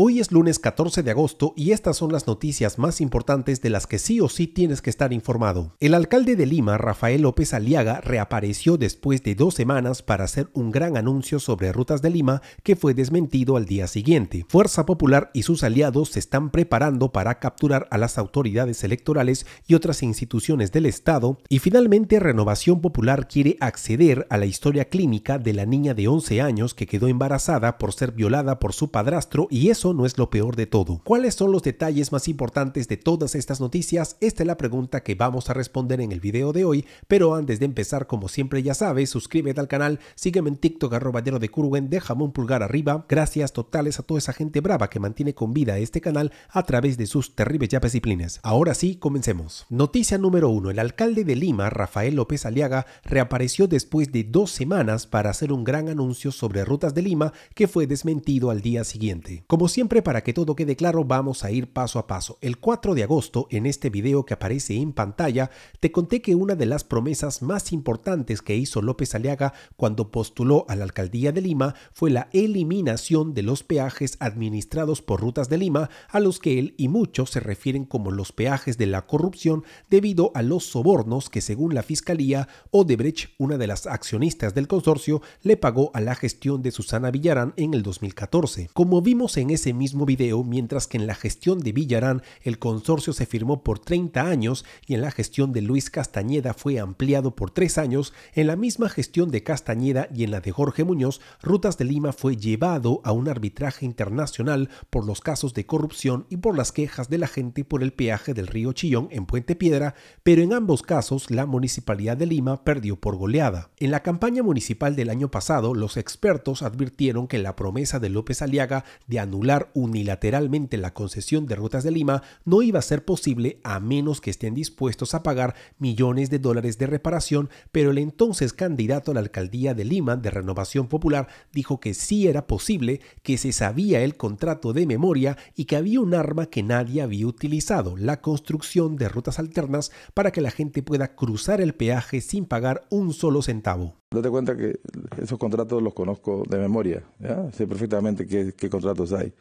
Hoy es lunes 14 de agosto y estas son las noticias más importantes de las que sí o sí tienes que estar informado. El alcalde de Lima, Rafael López Aliaga, reapareció después de dos semanas para hacer un gran anuncio sobre rutas de Lima que fue desmentido al día siguiente. Fuerza Popular y sus aliados se están preparando para capturar a las autoridades electorales y otras instituciones del Estado y finalmente Renovación Popular quiere acceder a la historia clínica de la niña de 11 años que quedó embarazada por ser violada por su padrastro y eso no es lo peor de todo. ¿Cuáles son los detalles más importantes de todas estas noticias? Esta es la pregunta que vamos a responder en el video de hoy, pero antes de empezar, como siempre ya sabes, suscríbete al canal, sígueme en TikTok arroba de Curwen, déjame un pulgar arriba. Gracias totales a toda esa gente brava que mantiene con vida este canal a través de sus terribles yapes disciplinas. Ahora sí, comencemos. Noticia número 1. El alcalde de Lima, Rafael López Aliaga, reapareció después de dos semanas para hacer un gran anuncio sobre rutas de Lima que fue desmentido al día siguiente. Como siempre, para que todo quede claro, vamos a ir paso a paso. El 4 de agosto, en este video que aparece en pantalla, te conté que una de las promesas más importantes que hizo López Aliaga cuando postuló a la alcaldía de Lima fue la eliminación de los peajes administrados por Rutas de Lima, a los que él y muchos se refieren como los peajes de la corrupción debido a los sobornos que según la Fiscalía, Odebrecht, una de las accionistas del consorcio, le pagó a la gestión de Susana Villarán en el 2014. Como vimos en ese mismo video, mientras que en la gestión de Villarán el consorcio se firmó por 30 años y en la gestión de Luis Castañeda fue ampliado por 3 años, en la misma gestión de Castañeda y en la de Jorge Muñoz, Rutas de Lima fue llevado a un arbitraje internacional por los casos de corrupción y por las quejas de la gente por el peaje del río Chillón en Puente Piedra, pero en ambos casos la Municipalidad de Lima perdió por goleada. En la campaña municipal del año pasado, los expertos advirtieron que la promesa de López Aliaga de anular unilateralmente la concesión de Rutas de Lima no iba a ser posible a menos que estén dispuestos a pagar millones de dólares de reparación, pero el entonces candidato a la alcaldía de Lima de Renovación Popular dijo que sí era posible, que se sabía el contrato de memoria y que había un arma que nadie había utilizado, la construcción de rutas alternas para que la gente pueda cruzar el peaje sin pagar un solo centavo. Date cuenta que esos contratos los conozco de memoria, ¿ya? sé perfectamente qué, contratos hay.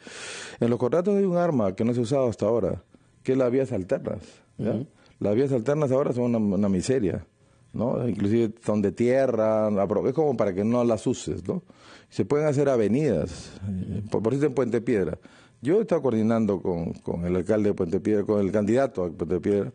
En los contratos hay un arma que no se ha usado hasta ahora, que es las vías alternas. Las vías alternas ahora son una, miseria, ¿no? inclusive son de tierra, es como para que no las uses. ¿no? Se pueden hacer avenidas, eh, por, por ejemplo en Puente Piedra. Yo he estado coordinando con, con el alcalde de Puente Piedra, con el candidato a Puente Piedra,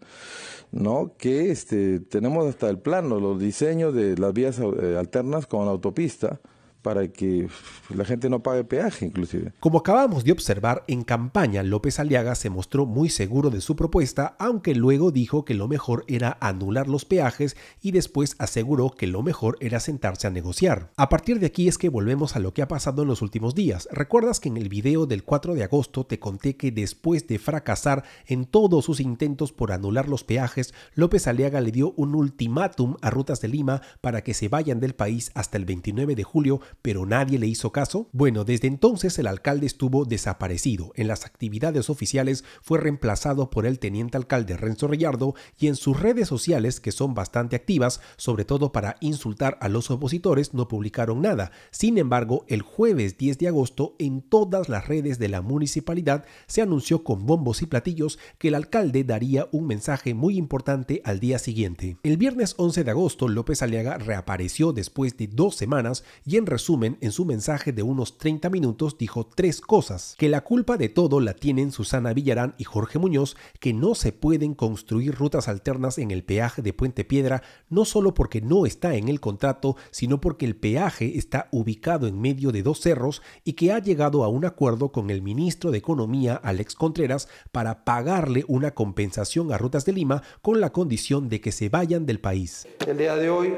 ¿no? que este, tenemos hasta el plano, los diseños de las vías eh, alternas con la autopista, para que la gente no pague peaje inclusive. Como acabamos de observar, en campaña López Aliaga se mostró muy seguro de su propuesta, aunque luego dijo que lo mejor era anular los peajes y después aseguró que lo mejor era sentarse a negociar. A partir de aquí es que volvemos a lo que ha pasado en los últimos días. ¿Recuerdas que en el video del 4 de agosto te conté que después de fracasar en todos sus intentos por anular los peajes, López Aliaga le dio un ultimátum a Rutas de Lima para que se vayan del país hasta el 29 de julio pero nadie le hizo caso? Bueno, desde entonces el alcalde estuvo desaparecido. En las actividades oficiales fue reemplazado por el teniente alcalde Renzo Reyardo y en sus redes sociales, que son bastante activas, sobre todo para insultar a los opositores, no publicaron nada. Sin embargo, el jueves 10 de agosto, en todas las redes de la municipalidad se anunció con bombos y platillos que el alcalde daría un mensaje muy importante al día siguiente. El viernes 11 de agosto, López Aliaga reapareció después de dos semanas y en resumen, en su mensaje de unos 30 minutos dijo tres cosas, que la culpa de todo la tienen Susana Villarán y Jorge Muñoz, que no se pueden construir rutas alternas en el peaje de Puente Piedra, no solo porque no está en el contrato, sino porque el peaje está ubicado en medio de dos cerros y que ha llegado a un acuerdo con el ministro de Economía, Alex Contreras, para pagarle una compensación a Rutas de Lima con la condición de que se vayan del país. El día de hoy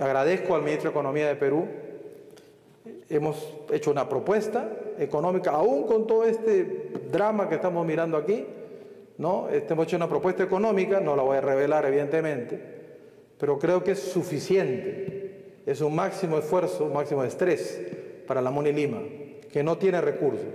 agradezco al ministro de Economía de Perú hemos hecho una propuesta económica, aún con todo este drama que estamos mirando aquí, ¿no? Este, hemos hecho una propuesta económica, no la voy a revelar evidentemente, pero creo que es suficiente. Es un máximo esfuerzo, un máximo estrés para la MUNI Lima, que no tiene recursos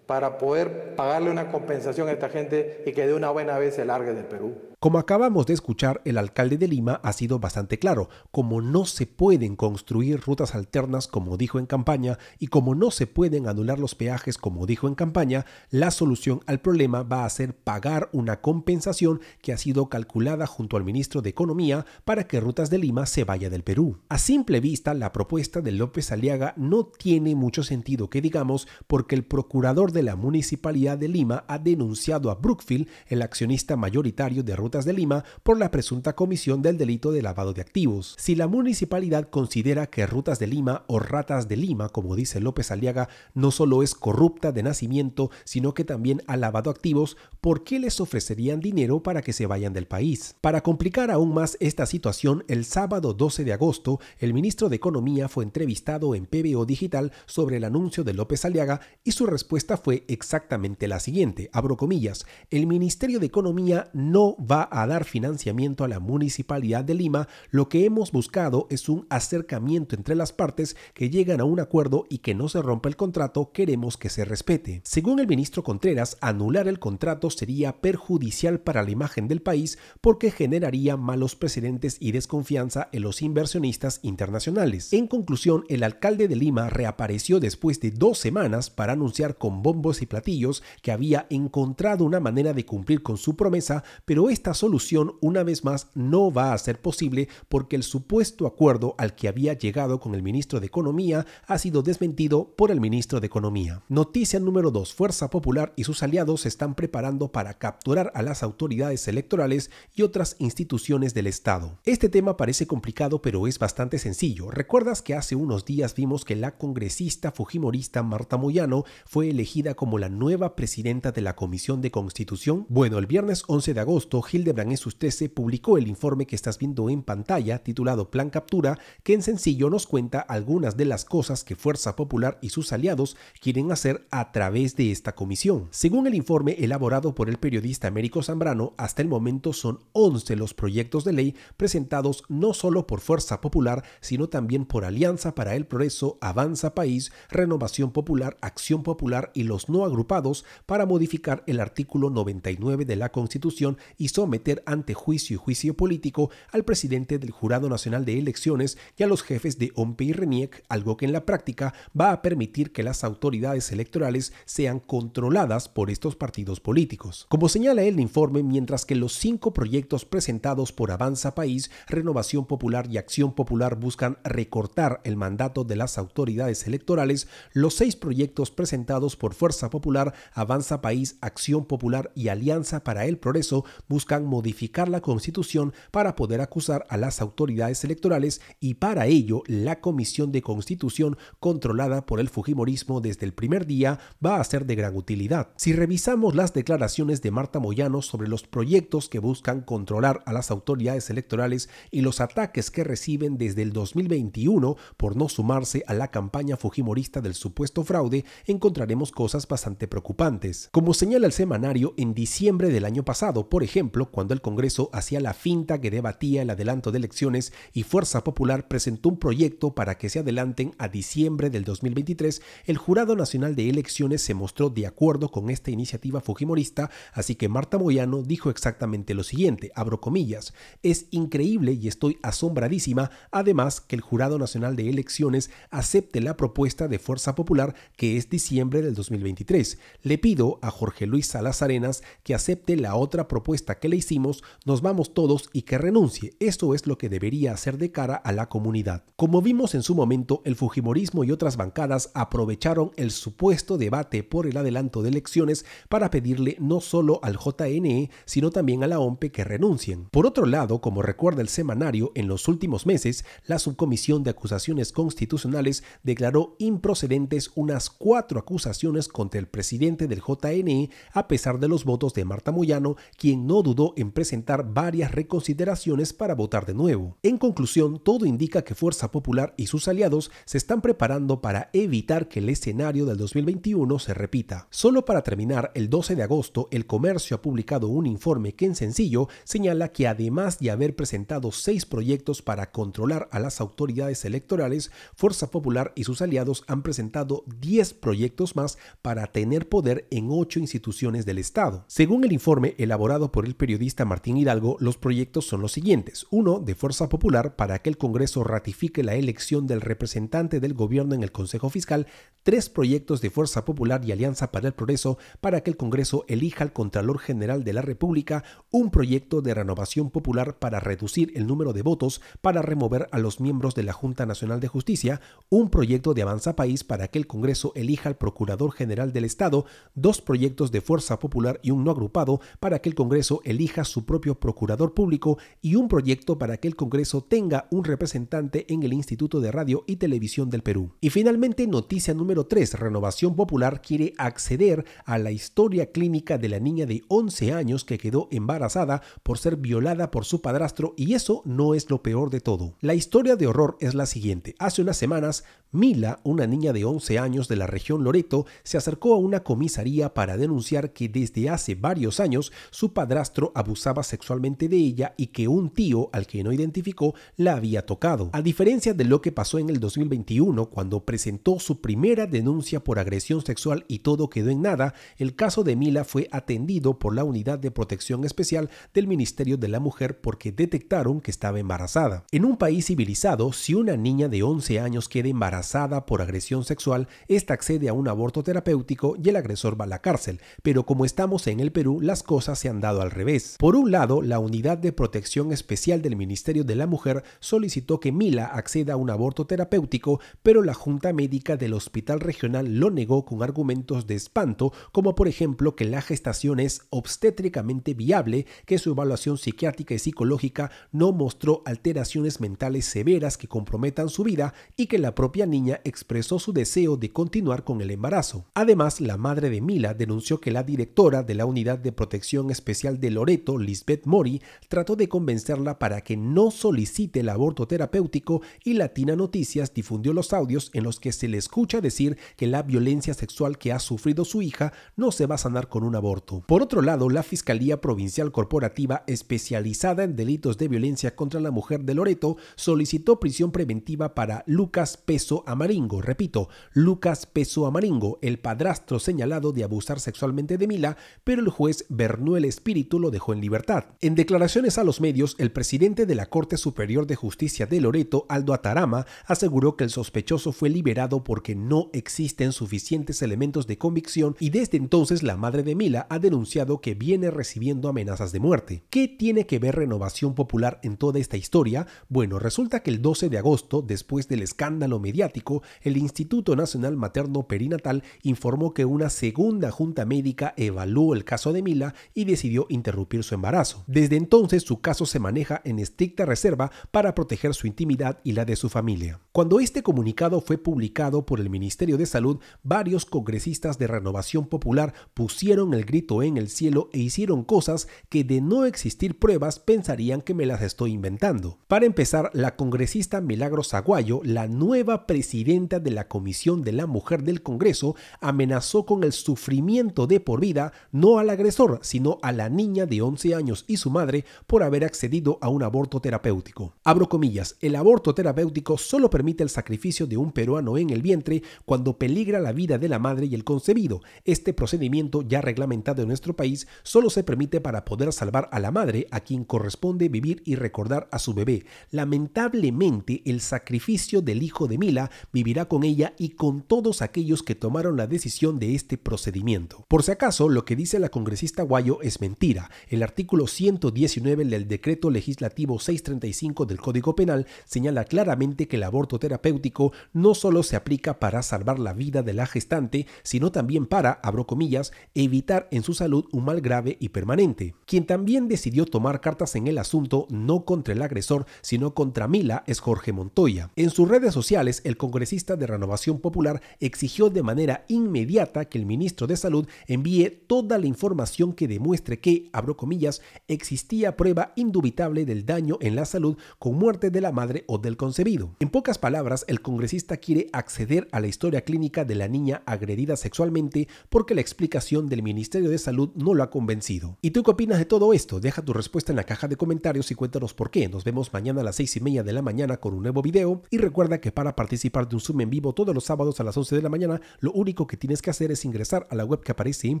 para poder pagarle una compensación a esta gente y que de una buena vez se largue del Perú. Como acabamos de escuchar, el alcalde de Lima ha sido bastante claro, como no se pueden construir rutas alternas como dijo en campaña y como no se pueden anular los peajes como dijo en campaña, la solución al problema va a ser pagar una compensación que ha sido calculada junto al ministro de Economía para que Rutas de Lima se vaya del Perú. A simple vista, la propuesta de López Aliaga no tiene mucho sentido que digamos porque el procurador de la Municipalidad de Lima ha denunciado a Brookfield, el accionista mayoritario de Rutas de Lima, por la presunta comisión del delito de lavado de activos. Si la municipalidad considera que Rutas de Lima o Ratas de Lima, como dice López Aliaga, no solo es corrupta de nacimiento, sino que también ha lavado activos, ¿por qué les ofrecerían dinero para que se vayan del país? Para complicar aún más esta situación, el sábado 12 de agosto, el ministro de Economía fue entrevistado en PBO Digital sobre el anuncio de López Aliaga y su respuesta fue exactamente la siguiente, abro comillas, el Ministerio de Economía no va a dar financiamiento a la Municipalidad de Lima, lo que hemos buscado es un acercamiento entre las partes que llegan a un acuerdo y que no se rompa el contrato, queremos que se respete. Según el ministro Contreras, anular el contrato sería perjudicial para la imagen del país porque generaría malos precedentes y desconfianza en los inversionistas internacionales. En conclusión, el alcalde de Lima reapareció después de dos semanas para anunciar con bombos y platillos que había encontrado una manera de cumplir con su promesa, pero esta solución una vez más no va a ser posible porque el supuesto acuerdo al que había llegado con el ministro de Economía ha sido desmentido por el ministro de Economía. Noticia número 2. Fuerza Popular y sus aliados se están preparando para capturar a las autoridades electorales y otras instituciones del Estado. Este tema parece complicado pero es bastante sencillo. ¿Recuerdas que hace unos días vimos que la congresista fujimorista Marta Moyano fue elegida como la nueva presidenta de la Comisión de Constitución? Bueno, el viernes 11 de agosto, Hildebrand Sustese publicó el informe que estás viendo en pantalla titulado Plan Captura, que en sencillo nos cuenta algunas de las cosas que Fuerza Popular y sus aliados quieren hacer a través de esta comisión. Según el informe elaborado por el periodista Américo Zambrano, hasta el momento son 11 los proyectos de ley presentados no solo por Fuerza Popular, sino también por Alianza para el Progreso, Avanza País, Renovación Popular, Acción Popular y los no agrupados para modificar el artículo 99 de la Constitución y someter ante juicio y juicio político al presidente del Jurado Nacional de Elecciones y a los jefes de OMPE y RENIEC, algo que en la práctica va a permitir que las autoridades electorales sean controladas por estos partidos políticos. Como señala el informe, mientras que los cinco proyectos presentados por Avanza País, Renovación Popular y Acción Popular buscan recortar el mandato de las autoridades electorales, los seis proyectos presentados por Fuerza Popular, Avanza País, Acción Popular y Alianza para el Progreso buscan modificar la Constitución para poder acusar a las autoridades electorales y para ello la Comisión de Constitución controlada por el Fujimorismo desde el primer día va a ser de gran utilidad. Si revisamos las declaraciones de Marta Moyano sobre los proyectos que buscan controlar a las autoridades electorales y los ataques que reciben desde el 2021 por no sumarse a la campaña fujimorista del supuesto fraude, encontraremos cosas bastante preocupantes. Como señala el semanario, en diciembre del año pasado, por ejemplo, cuando el Congreso hacía la finta que debatía el adelanto de elecciones y Fuerza Popular presentó un proyecto para que se adelanten a diciembre del 2023, el Jurado Nacional de Elecciones se mostró de acuerdo con esta iniciativa fujimorista, así que Marta Moyano dijo exactamente lo siguiente, abro comillas, es increíble y estoy asombradísima, además que el Jurado Nacional de Elecciones acepte la propuesta de Fuerza Popular que es diciembre del 2023. Le pido a Jorge Luis Salas Arenas que acepte la otra propuesta que le hicimos, nos vamos todos y que renuncie. Esto es lo que debería hacer de cara a la comunidad. Como vimos en su momento, el Fujimorismo y otras bancadas aprovecharon el supuesto debate por el adelanto de elecciones para pedirle no solo al JNE, sino también a la OMPE que renuncien. Por otro lado, como recuerda el semanario, en los últimos meses, la Subcomisión de Acusaciones Constitucionales declaró improcedentes unas cuatro acusaciones contra el presidente del JNE a pesar de los votos de Marta Moyano, quien no dudó en presentar varias reconsideraciones para votar de nuevo. En conclusión, todo indica que Fuerza Popular y sus aliados se están preparando para evitar que el escenario del 2021 se repita. Solo para terminar, el 12 de agosto, el comercio ha publicado un informe que en sencillo señala que además de haber presentado seis proyectos para controlar a las autoridades electorales, Fuerza Popular y sus aliados han presentado 10 proyectos más para tener poder en ocho instituciones del Estado. Según el informe elaborado por el periodista periodista Martín Hidalgo, los proyectos son los siguientes. Uno, de Fuerza Popular, para que el Congreso ratifique la elección del representante del gobierno en el Consejo Fiscal. Tres proyectos de Fuerza Popular y Alianza para el Progreso para que el Congreso elija al Contralor General de la República. Un proyecto de renovación popular para reducir el número de votos para remover a los miembros de la Junta Nacional de Justicia. Un proyecto de Avanza País para que el Congreso elija al Procurador General del Estado. Dos proyectos de Fuerza Popular y un no agrupado para que el Congreso elija su propio procurador público y un proyecto para que el Congreso tenga un representante en el Instituto de Radio y Televisión del Perú. Y finalmente, noticia número 3, Renovación Popular quiere acceder a la historia clínica de la niña de 11 años que quedó embarazada por ser violada por su padrastro y eso no es lo peor de todo. La historia de horror es la siguiente. Hace unas semanas, Mila, una niña de 11 años de la región Loreto, se acercó a una comisaría para denunciar que desde hace varios años su padrastro abusaba sexualmente de ella y que un tío al que no identificó la había tocado. A diferencia de lo que pasó en el 2021 cuando presentó su primera denuncia por agresión sexual y todo quedó en nada, el caso de Mila fue atendido por la Unidad de Protección Especial del Ministerio de la Mujer porque detectaron que estaba embarazada. En un país civilizado, si una niña de 11 años queda embarazada, por agresión sexual, esta accede a un aborto terapéutico y el agresor va a la cárcel. Pero como estamos en el Perú, las cosas se han dado al revés. Por un lado, la Unidad de Protección Especial del Ministerio de la Mujer solicitó que Mila acceda a un aborto terapéutico, pero la Junta Médica del Hospital Regional lo negó con argumentos de espanto, como por ejemplo que la gestación es obstétricamente viable, que su evaluación psiquiátrica y psicológica no mostró alteraciones mentales severas que comprometan su vida y que la propia niña expresó su deseo de continuar con el embarazo. Además, la madre de Mila denunció que la directora de la Unidad de Protección Especial de Loreto, Lisbeth Mori, trató de convencerla para que no solicite el aborto terapéutico y Latina Noticias difundió los audios en los que se le escucha decir que la violencia sexual que ha sufrido su hija no se va a sanar con un aborto. Por otro lado, la Fiscalía Provincial Corporativa especializada en delitos de violencia contra la mujer de Loreto solicitó prisión preventiva para Lucas Peso Amaringo. Repito, Lucas Peso Amaringo, el padrastro señalado de abusar sexualmente de Mila, pero el juez Bernú el Espíritu lo dejó en libertad. En declaraciones a los medios, el presidente de la Corte Superior de Justicia de Loreto, Aldo Atarama, aseguró que el sospechoso fue liberado porque no existen suficientes elementos de convicción y desde entonces la madre de Mila ha denunciado que viene recibiendo amenazas de muerte. ¿Qué tiene que ver Renovación Popular en toda esta historia? Bueno, resulta que el 12 de agosto, después del escándalo mediático, el Instituto Nacional Materno Perinatal informó que una segunda junta médica evaluó el caso de Mila y decidió interrumpir su embarazo. Desde entonces su caso se maneja en estricta reserva para proteger su intimidad y la de su familia. Cuando este comunicado fue publicado por el Ministerio de Salud, varios congresistas de Renovación Popular pusieron el grito en el cielo e hicieron cosas que de no existir pruebas pensarían que me las estoy inventando. Para empezar, la congresista Milagros Aguayo, la nueva presidenta de la Comisión de la Mujer del Congreso, amenazó con el sufrimiento de por vida no al agresor, sino a la niña de 11 años y su madre por haber accedido a un aborto terapéutico. Abro comillas, el aborto terapéutico solo permite el sacrificio de un peruano en el vientre cuando peligra la vida de la madre y el concebido. Este procedimiento ya reglamentado en nuestro país solo se permite para poder salvar a la madre a quien corresponde vivir y recordar a su bebé. Lamentablemente, el sacrificio del hijo de Mila vivirá con ella y con todos aquellos que tomaron la decisión de este procedimiento. Por si acaso, lo que dice la congresista Guayo es mentira. El artículo 119 del decreto legislativo 635 del Código Penal señala claramente que el aborto terapéutico no solo se aplica para salvar la vida de la gestante, sino también para, abro comillas, evitar en su salud un mal grave y permanente. Quien también decidió tomar cartas en el asunto no contra el agresor, sino contra Mila es Jorge Montoya. En sus redes sociales, el congresista de Renovación Popular exigió de manera inmediata que el ministro de Salud envíe toda la información que demuestre que, abro comillas, existía prueba indubitable del daño en la salud con muerte de la madre o del concebido. En pocas palabras, el congresista quiere acceder a la historia clínica de la niña agredida sexualmente porque la explicación del Ministerio de Salud no lo ha convencido. ¿Y tú qué opinas de todo esto? Deja tu respuesta en la caja de comentarios y cuéntanos por qué. Nos vemos mañana a las seis y media de la mañana con un nuevo video y recuerda que para participar participar de un Zoom en vivo todos los sábados a las 11 de la mañana, lo único que tienes que hacer es ingresar a la web que aparece en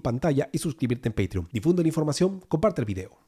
pantalla y suscribirte en Patreon. Difunde la información, comparte el video.